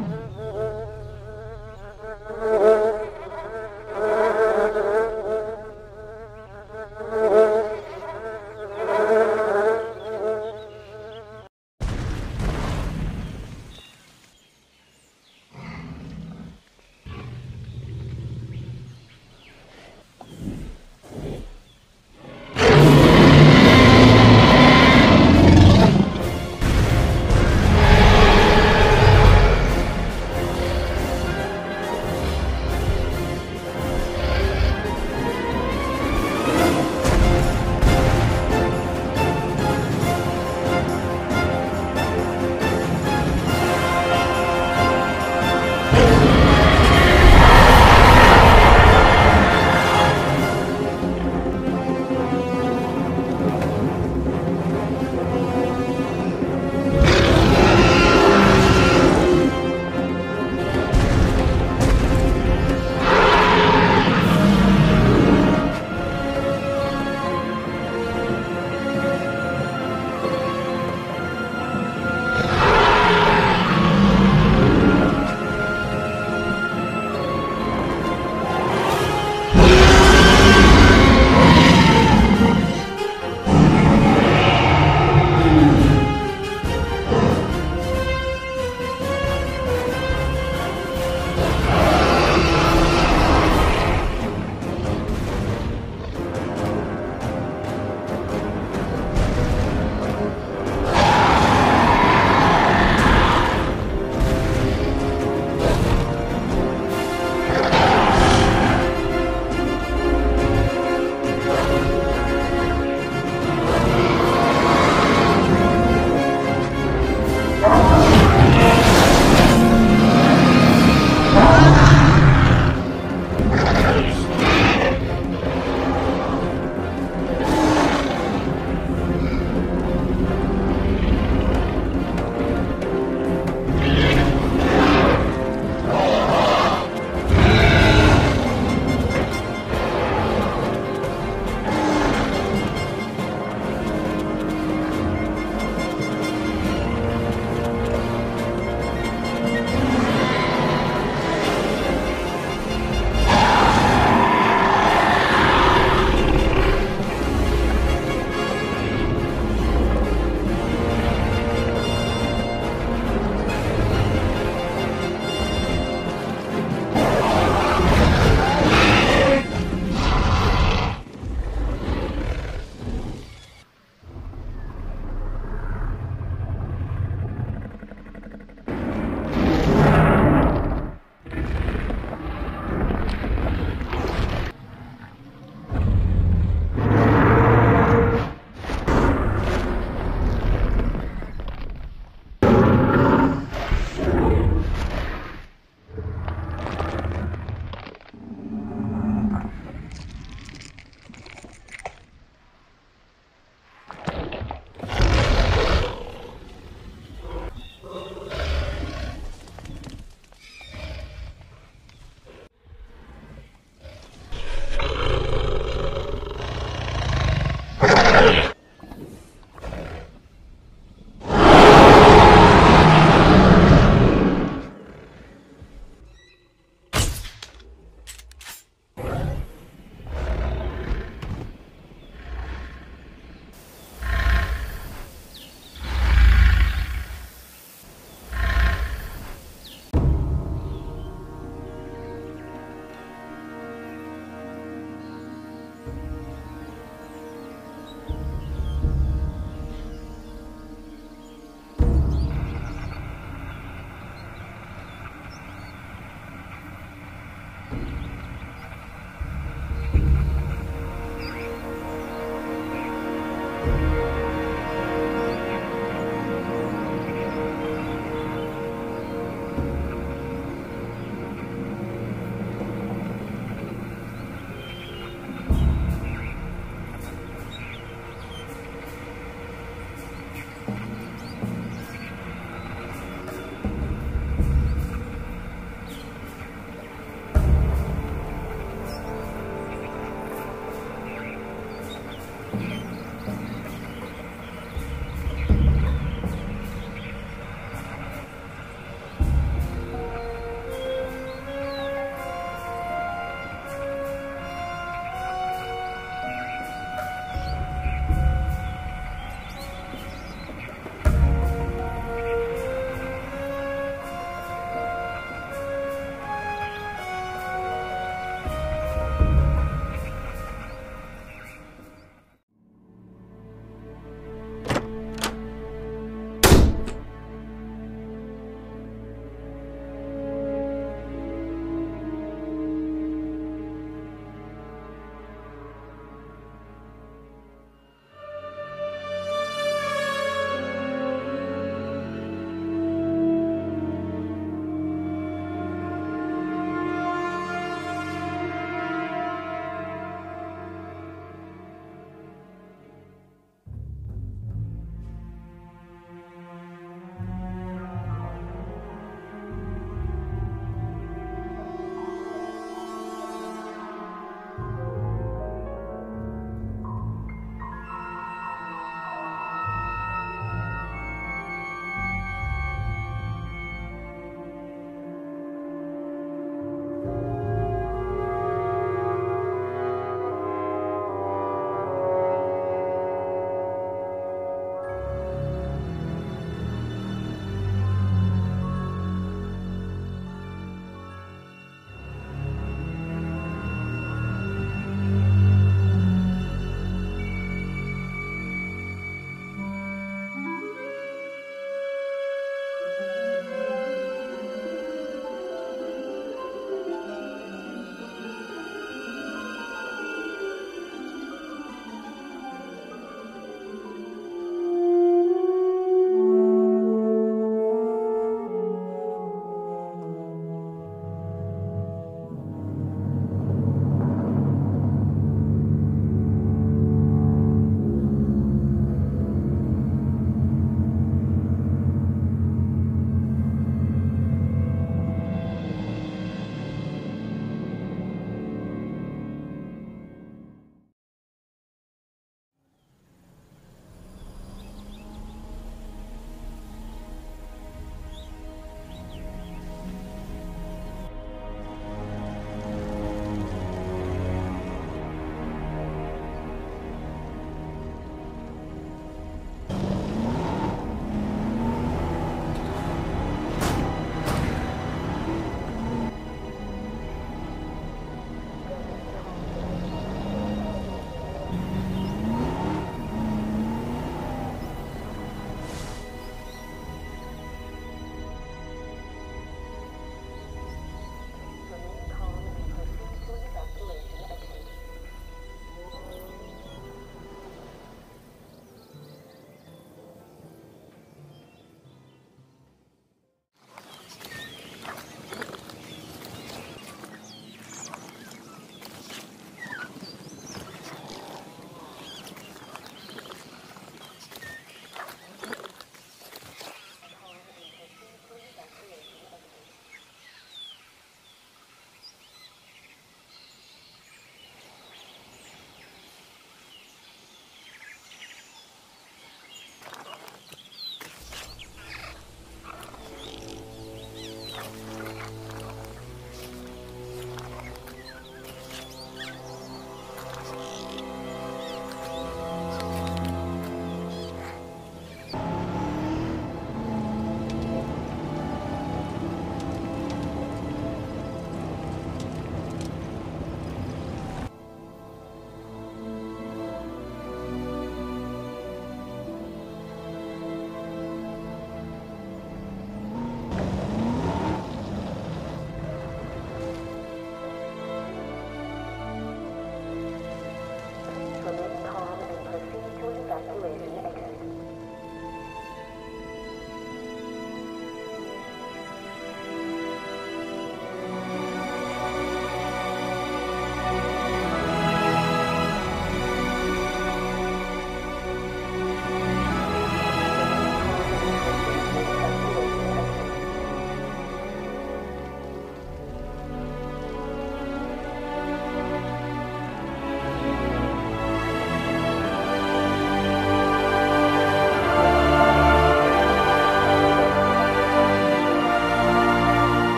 了。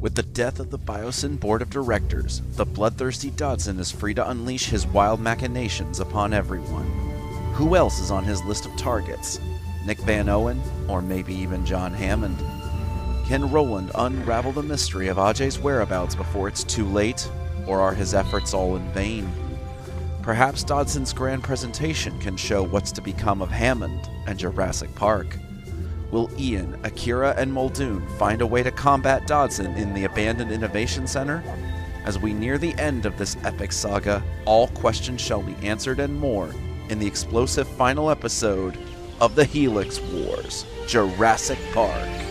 With the death of the Biosyn board of directors, the bloodthirsty Dodson is free to unleash his wild machinations upon everyone. Who else is on his list of targets? Nick Van Owen, or maybe even John Hammond? Can Roland unravel the mystery of Ajay's whereabouts before it's too late, or are his efforts all in vain? Perhaps Dodson's grand presentation can show what's to become of Hammond and Jurassic Park. Will Ian, Akira, and Muldoon find a way to combat Dodson in the abandoned Innovation Center? As we near the end of this epic saga, all questions shall be answered and more in the explosive final episode of the Helix Wars Jurassic Park.